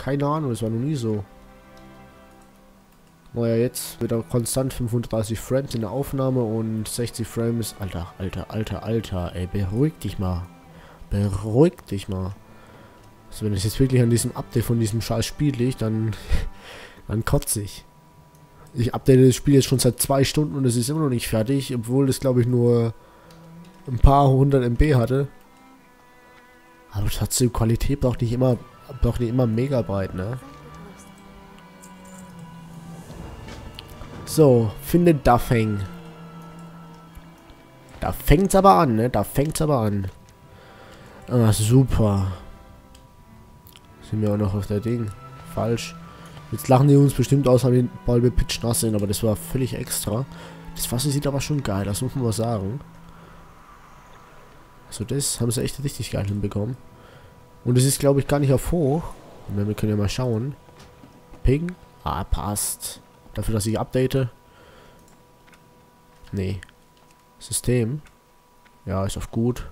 Keine Ahnung, das war noch nie so. Naja, jetzt wieder konstant 35 Frames in der Aufnahme und 60 Frames. Alter, alter, alter, alter, ey, beruhig dich mal. Beruhig dich mal. Also wenn es jetzt wirklich an diesem Update von diesem scheiß Spiel liegt, dann, dann kotze ich. Ich update das Spiel jetzt schon seit zwei Stunden und es ist immer noch nicht fertig, obwohl es glaube ich nur ein paar hundert MB hatte. Aber trotzdem, Qualität braucht nicht immer, braucht nicht immer Megabyte, ne? So, finde Duffing. Da fängt's aber an, ne? Da fängt's aber an. Ah, super. Sind wir auch noch auf der Ding. Falsch. Jetzt lachen die uns bestimmt aus, weil wir pitchnass sind, aber das war völlig extra. Das Wasser sieht aber schon geil, das muss man mal sagen. Also das haben sie echt richtig geil hinbekommen. Und es ist, glaube ich, gar nicht auf hoch. Wir können ja mal schauen. Ping. Ah, passt. Dafür, dass ich update. Nee. System. Ja, ist auf gut.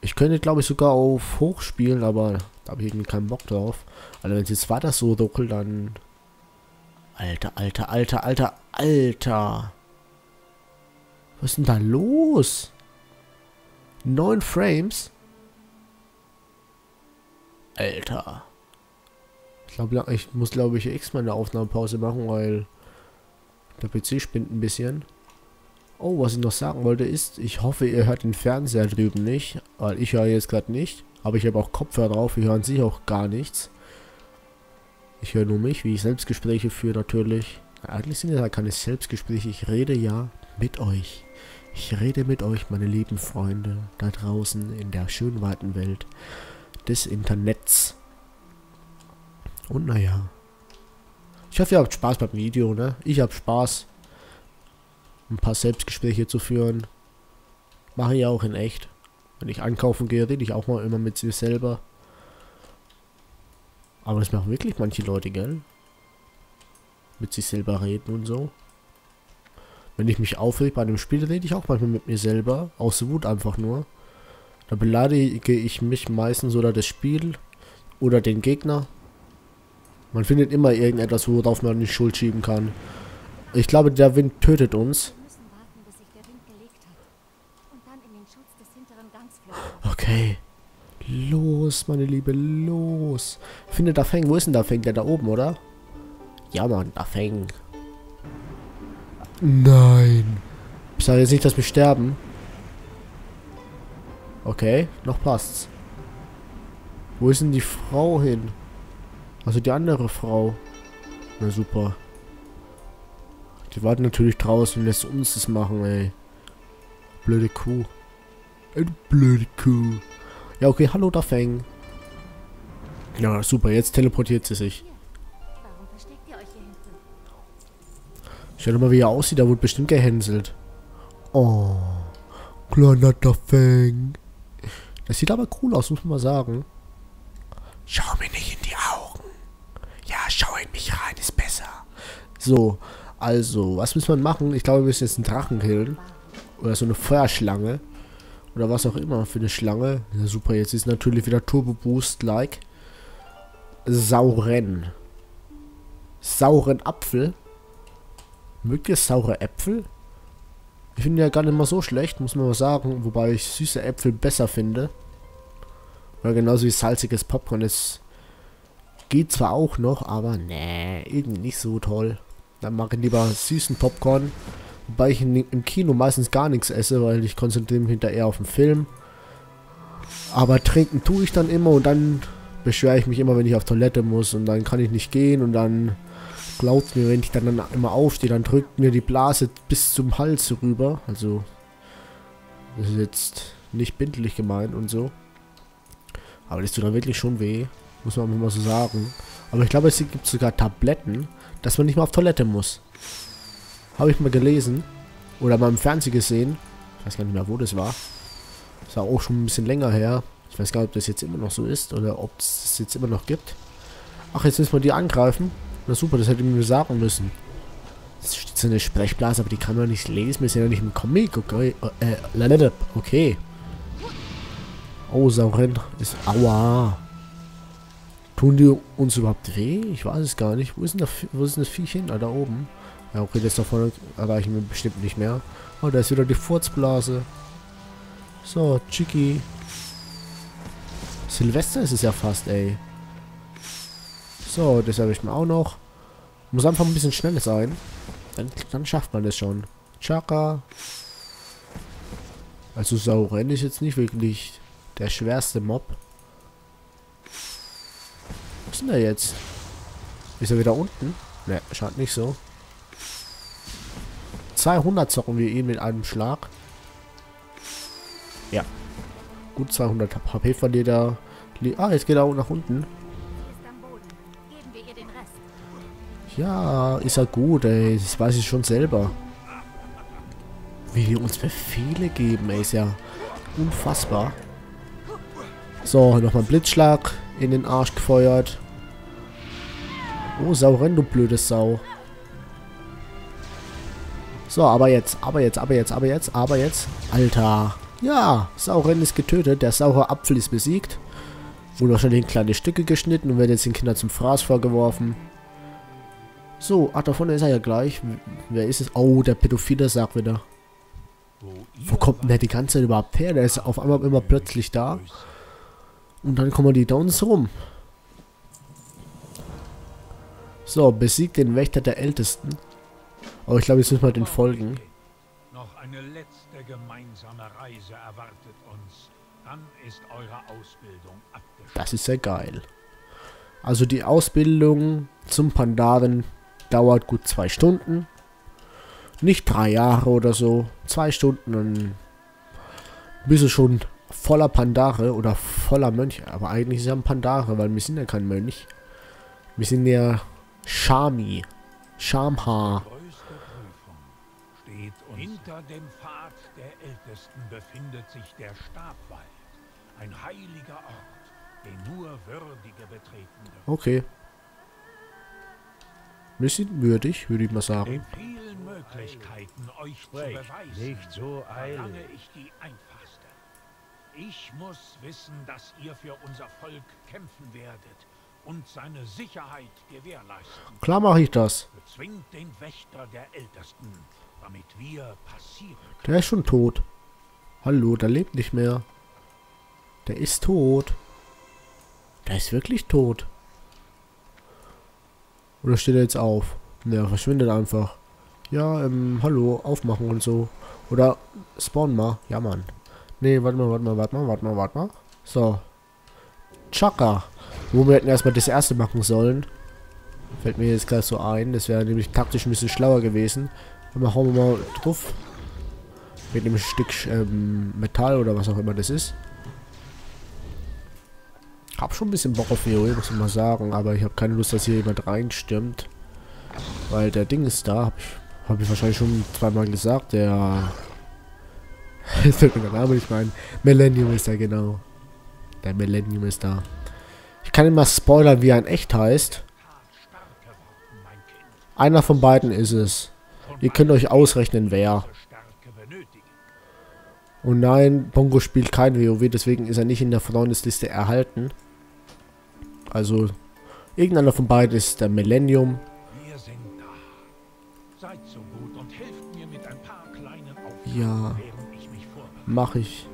Ich könnte, glaube ich, sogar auf hoch spielen, aber da habe ich irgendwie keinen Bock drauf. Also wenn es jetzt weiter so ruckelt, dann... Alter, alter, alter, alter, alter. Was ist denn da los? Neun Frames? Alter. Ich glaube, ich muss, glaube ich, extra eine Aufnahmepause machen, weil der PC spinnt ein bisschen. Oh, was ich noch sagen wollte ist, ich hoffe, ihr hört den Fernseher drüben nicht, weil ich höre jetzt gerade nicht. Aber ich habe auch Kopfhörer drauf, wir hören sich auch gar nichts. Ich höre nur mich, wie ich Selbstgespräche führe natürlich. Eigentlich sind ja keine Selbstgespräche, ich rede ja mit euch. Ich rede mit euch, meine lieben Freunde, da draußen in der schönen weiten Welt des Internets. Und naja. Ich hoffe, ihr habt Spaß beim Video, ne? Ich habe Spaß. Ein paar Selbstgespräche zu führen. Mache ich auch in echt. Wenn ich einkaufen gehe, rede ich auch mal immer mit sich selber. Aber das machen wirklich manche Leute, gell? Mit sich selber reden und so. Wenn ich mich aufreg bei einem Spiel, rede ich auch manchmal mit mir selber. Aus Wut einfach nur. Da beleidige ich mich meistens oder das Spiel oder den Gegner. Man findet immer irgendetwas, worauf man die Schuld schieben kann. Ich glaube, der Wind tötet uns. Okay. Los, meine Liebe, los. Finde da Feng. Wo ist denn da Feng? Der da oben, oder? Ja, Mann, da Feng. Nein. Ich sage jetzt nicht, dass wir sterben. Okay, noch passt's. Wo ist denn die Frau hin? Also die andere Frau. Na super. Die warten natürlich draußen und lässt uns das machen, ey. Blöde Kuh. Eine blöde Kuh. Ja, okay, hallo, da Feng. Ja, super, jetzt teleportiert sie sich. Schau dir mal, wie er aussieht, da wurde bestimmt gehänselt. Oh, kleiner Feng. Das sieht aber cool aus, muss man mal sagen. Schau mir nicht in die Augen. Ja, schau in mich rein, ist besser. So, also, was muss man machen? Ich glaube, wir müssen jetzt einen Drachen killen. Oder so eine Feuerschlange. Oder was auch immer für eine Schlange. Ja, super, jetzt ist natürlich wieder Turbo Boost like. Sauren. Sauren Apfel. Mögt ihr saure Äpfel? Ich finde ja gar nicht mal so schlecht, muss man mal sagen. Wobei ich süße Äpfel besser finde. Weil genauso wie salziges Popcorn ist. Geht zwar auch noch, aber nee, irgendwie nicht so toll. Dann mache ich lieber süßen Popcorn. Wobei ich im Kino meistens gar nichts esse, weil ich konzentriere mich hinterher auf den Film. Aber trinken tue ich dann immer und dann beschwere ich mich immer, wenn ich auf Toilette muss und dann kann ich nicht gehen und dann glaubt mir, wenn ich dann, immer aufstehe, dann drückt mir die Blase bis zum Hals rüber. Also, das ist jetzt nicht bindlich gemeint und so. Aber das tut dann wirklich schon weh. Muss man mal so sagen. Aber ich glaube, es gibt sogar Tabletten, dass man nicht mal auf Toilette muss. Habe ich mal gelesen. Oder mal im Fernsehen gesehen. Ich weiß gar nicht mehr, wo das war. Das war auch schon ein bisschen länger her. Ich weiß gar nicht, ob das jetzt immer noch so ist oder ob es das jetzt immer noch gibt. Ach, jetzt müssen wir die angreifen. Na super, das hätte ich mir sagen müssen. Das steht so eine Sprechblase, aber die kann man nicht lesen. Wir sind ja nicht im Comic. Okay. Äh, okay. Oh, Sauren ist... Aua. Tun die uns überhaupt weh? Ich weiß es gar nicht. Wo ist denn, der, wo ist denn das Viech hin? Ah, da oben. Ja, okay, das da vorne erreichen wir bestimmt nicht mehr. Oh, da ist wieder die Furzblase. So, Chicky. Silvester ist es ja fast, ey. So, das habe ich mir auch noch. Muss einfach ein bisschen schneller sein. Dann, dann schafft man das schon. Chaka. Also Sauren ist jetzt nicht wirklich der schwerste Mob. Wo ist denn der jetzt? Ist er wieder unten? Ne, scheint nicht so. 200 zocken wir ihn mit einem Schlag. Ja. Gut 200 HP verliert er. Ah, jetzt geht er auch nach unten. Ja, ist er gut, ey. Das weiß ich schon selber. Wie die uns Befehle geben, ey. Ist ja unfassbar. So, nochmal Blitzschlag in den Arsch gefeuert. Oh, Sauren, du blöde Sau. So, aber jetzt, aber jetzt, aber jetzt, aber jetzt, aber jetzt. Alter. Ja, Sauren ist getötet. Der saure Apfel ist besiegt. Wurde wahrscheinlich in kleine Stücke geschnitten und wird jetzt den Kindern zum Fraß vorgeworfen. So, ach, davon ist er ja gleich. Wer ist es? Oh, der pädophile sagt wieder. Wo kommt denn der die ganze Zeit überhaupt her? Der ist auf einmal immer plötzlich da. Und dann kommen die Downs rum. So, besiegt den Wächter der Ältesten. Aber ich glaube, jetzt müssen wir den folgen. Noch eine letzte gemeinsame Reise erwartet uns. Dann ist eure Ausbildung abgeschlossen. Das ist ja geil. Also die Ausbildung zum Pandaren dauert gut zwei Stunden. Nicht drei Jahre oder so. Zwei Stunden, dann bist du schon voller Pandare oder voller Mönche. Aber eigentlich ist er ein Pandare, weil wir sind ja kein Mönch. Wir sind ja Shami. Shamha. Hinter dem Pfad der Ältesten befindet sich der Stabwald. Ein heiliger Ort, den nur Würdige betreten dürfen. Okay. Wir sind würdig, würde ich mal sagen. In vielen Möglichkeiten, euch Sprech, zu beweisen, nicht so eilig. ich die einfachste. Ich muss wissen, dass ihr für unser Volk kämpfen werdet und seine Sicherheit gewährleisten. Klar mache ich das. Bezwingt den Wächter der Ältesten, damit wir passieren können. Der ist schon tot. Hallo, der lebt nicht mehr. Der ist tot. Der ist wirklich tot. Oder steht er jetzt auf? Ne, verschwindet einfach. Ja, ähm, hallo, aufmachen und so. Oder spawn mal. Ja, Mann. Ne, warte mal, warte mal, warte mal, warte mal, warte mal. So. Chaka. Wo wir hätten erstmal das erste machen sollen. Fällt mir jetzt gerade so ein. Das wäre nämlich taktisch ein bisschen schlauer gewesen. Dann hauen wir mal drauf. Mit einem Stück ähm, Metall oder was auch immer das ist. Hab schon ein bisschen Bock auf WoW, muss ich mal sagen, aber ich habe keine Lust, dass hier jemand reinstimmt. Weil der Ding ist da, habe ich, hab ich wahrscheinlich schon zweimal gesagt, der... Jetzt fällt mir der Name nicht mein. Millennium ist da, genau. Der Millennium ist da. Ich kann immer spoilern, wie er in echt heißt. Einer von beiden ist es. Ihr könnt euch ausrechnen, wer. Und nein, Bongo spielt kein WoW, deswegen ist er nicht in der Freundesliste erhalten. Also, irgendeiner von beiden ist der Millennium. Wir sind da. Seid so gut und helft mir mit ein paar kleinen Aufgaben, Ja, ich mich vorbereite. mach ich.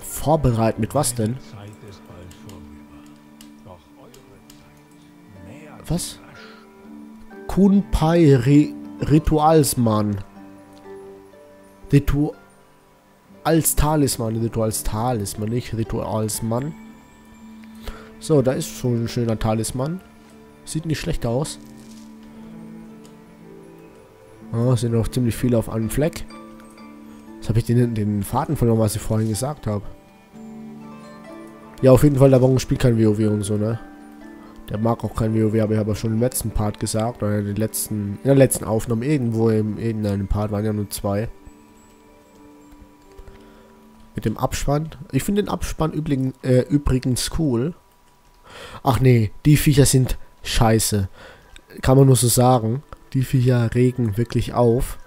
Vorbereitet mit was denn? Was? Kunpai Ri Ritualsmann. Ritu als Talisman, Rituals Talisman, nicht Ritualsmann. So, da ist schon ein schöner Talisman. Sieht nicht schlecht aus. Oh, sind noch ziemlich viele auf einem Fleck. Jetzt habe ich den, den Faden verloren, was ich vorhin gesagt habe. Ja, auf jeden Fall, der Bon spielt kein WoW und so, ne? Der mag auch kein WoW, aber ich habe ja schon im letzten Part gesagt, oder in, letzten, in der letzten Aufnahme, irgendwo im irgendeinem Part, waren ja nur zwei. Mit dem Abspann. Ich finde den Abspann übrigens, äh, übrigens cool. Ach nee, die Viecher sind scheiße. Kann man nur so sagen. Die Viecher regen wirklich auf.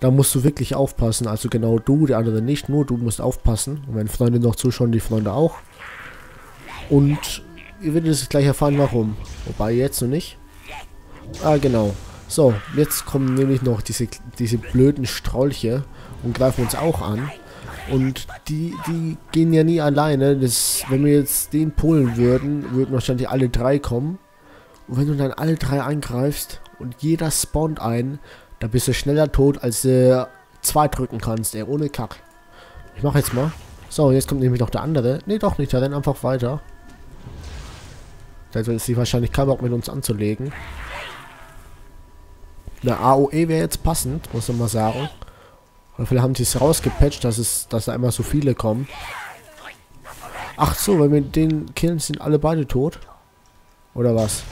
Da musst du wirklich aufpassen. Also genau du, der andere nicht. Nur du musst aufpassen. Und wenn Freunde noch zuschauen, die Freunde auch. Und ihr werdet es gleich erfahren, warum. Wobei, jetzt noch nicht. Ah, genau. So, jetzt kommen nämlich noch diese, diese blöden Strolche und greifen uns auch an. Und die, die gehen ja nie alleine. Das, wenn wir jetzt den pullen würden, würden wahrscheinlich alle drei kommen. Und wenn du dann alle drei angreifst und jeder spawnt ein, da bist du schneller tot, als du zwei drücken kannst, ey, ohne Kack. Ich mach jetzt mal. So, jetzt kommt nämlich noch der andere. Ne, doch nicht, der rennt einfach weiter. Da ist sie wahrscheinlich kein Bock mit uns anzulegen. Eine AOE wäre jetzt passend, muss man mal sagen. Oder vielleicht haben sie es rausgepatcht, dass es, dass da immer so viele kommen. Ach so, wenn wir den killen, sind alle beide tot. Oder was?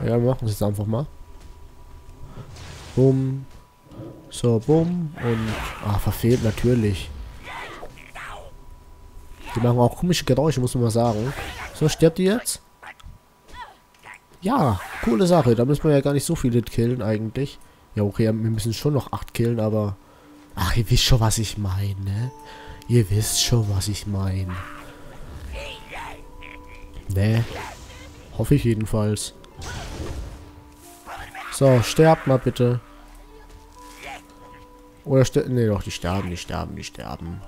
Ja, wir machen es jetzt einfach mal. Bumm. So, bumm. Und. Ah, verfehlt natürlich. Die machen auch komische Geräusche, muss man mal sagen. So, stirbt die jetzt? Ja, coole Sache. Da müssen wir ja gar nicht so viele killen eigentlich. Ja, okay, wir müssen schon noch acht killen, aber... Ach, ihr wisst schon, was ich meine. Ne? Ihr wisst schon, was ich meine. Ne? Hoffe ich jedenfalls. So, sterbt mal bitte. Oder sterben... Ne, doch, die sterben, die sterben, die sterben.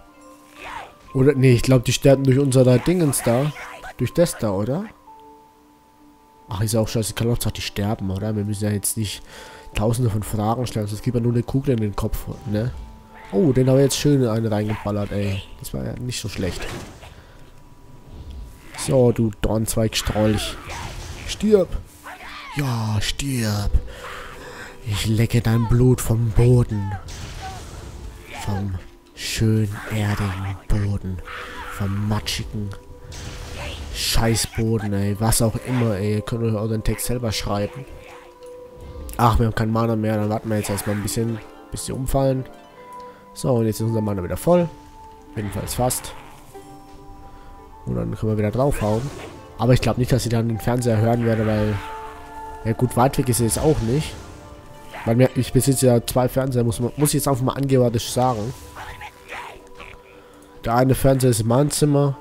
Oder, nee, ich glaube, die sterben durch unser da Dingens da. Durch das da, oder? Ach, ist ja auch scheiße. Kann auch die sterben, oder? Wir müssen ja jetzt nicht tausende von Fragen stellen. Sonst gibt ja nur eine Kugel in den Kopf, ne? Oh, den haben wir jetzt schön einen reingeballert, ey. Das war ja nicht so schlecht. So, du Dornzweig-Strolch. Stirb! Ja, stirb! Ich lecke dein Blut vom Boden. Vom schön erdigen Boden. Vom matschigen Scheißboden, ey. Was auch immer, ey. Ihr könnt euch euren Text selber schreiben. Ach, wir haben keinen Mana mehr. Dann warten wir jetzt erstmal ein bisschen, bis sie umfallen. So, und jetzt ist unser Mana wieder voll. Jedenfalls fast. Und dann können wir wieder draufhauen. Aber ich glaube nicht, dass ich dann den Fernseher hören werde, weil... Ja gut, weit weg ist es auch nicht. Weil ich besitze ja zwei Fernseher, muss, muss ich jetzt einfach mal angeberisch sagen. Der eine Fernseher ist in meinem Zimmer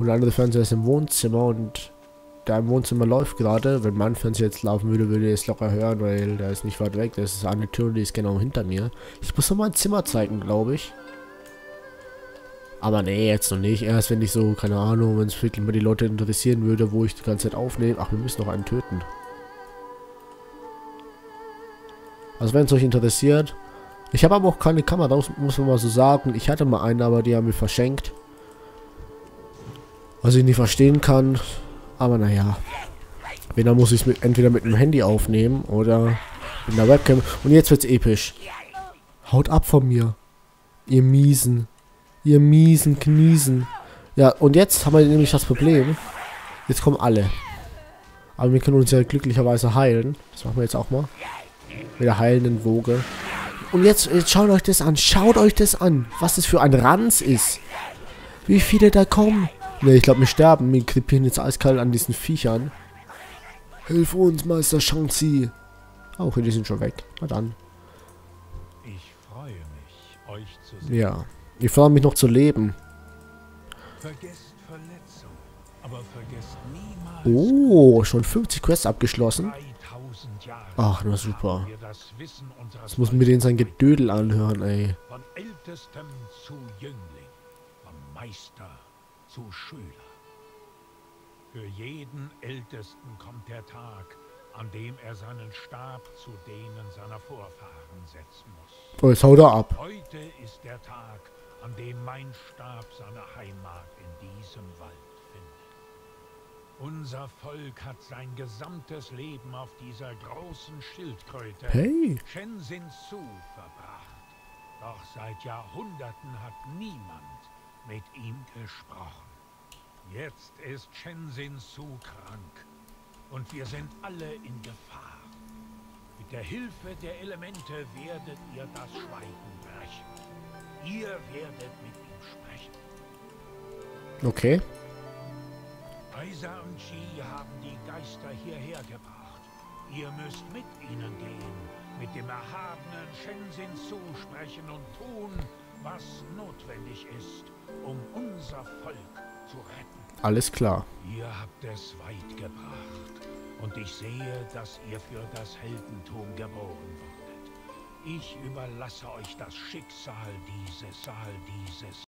und der andere Fernseher ist im Wohnzimmer und der im Wohnzimmer läuft gerade. Wenn mein Fernseher jetzt laufen würde, würde ich es locker hören, weil der ist nicht weit weg. Das ist eine Tür, die ist genau hinter mir. Ich muss noch mein Zimmer zeigen, glaube ich. Aber nee, jetzt noch nicht. Erst wenn ich so, keine Ahnung, wenn es wirklich mal die Leute interessieren würde, wo ich die ganze Zeit aufnehme. Ach, wir müssen noch einen töten. Also wenn es euch interessiert. Ich habe aber auch keine Kamera, muss man mal so sagen. Ich hatte mal eine, aber die haben mir verschenkt. Was ich nicht verstehen kann. Aber naja. Wenn, muss ich es entweder mit dem Handy aufnehmen oder mit einer Webcam. Und jetzt wird's episch. Haut ab von mir. Ihr Miesen. Ihr miesen Kniesen. Ja, und jetzt haben wir nämlich das Problem. Jetzt kommen alle. Aber wir können uns ja glücklicherweise heilen. Das machen wir jetzt auch mal. Mit der heilenden Woge. Und jetzt, jetzt schaut euch das an. Schaut euch das an. Was das für ein Ranz ist. Wie viele da kommen. Ne, ich glaube, wir sterben. Wir krepieren jetzt eiskalt an diesen Viechern. Hilf uns, Meister Shang-Chi. Oh, okay, die sind schon weg. Na dann. Ich freue mich, euch zu sehen. Ja. Ich freue mich noch zu leben. Vergesst Verletzung, aber vergesst niemals. Oh, schon 50 Quests abgeschlossen. Ach, na super. Das muss mir den sein Gedödel anhören, ey. Von Ältestem zu Jüngling, vom Meister zu Schüler. Für jeden Ältesten kommt der Tag, an dem er seinen Stab zu denen seiner Vorfahren setzen muss. Jetzt haut er ab. Heute ist der Tag, an dem mein Stab seine Heimat in diesem Wald unser Volk hat sein gesamtes Leben auf dieser großen Schildkröte hey. Shenzin Su verbracht. Doch seit Jahrhunderten hat niemand mit ihm gesprochen. Jetzt ist Shenzin Su krank und wir sind alle in Gefahr. Mit der Hilfe der Elemente werdet ihr das Schweigen brechen. Ihr werdet mit ihm sprechen. Okay. Kaiser und Qi haben die Geister hierher gebracht. Ihr müsst mit ihnen gehen, mit dem erhabenen Shenzin Su sprechen und tun, was notwendig ist, um unser Volk zu retten. Alles klar. Ihr habt es weit gebracht. Und ich sehe, dass ihr für das Heldentum geboren wurdet. Ich überlasse euch das Schicksal dieses Saal dieses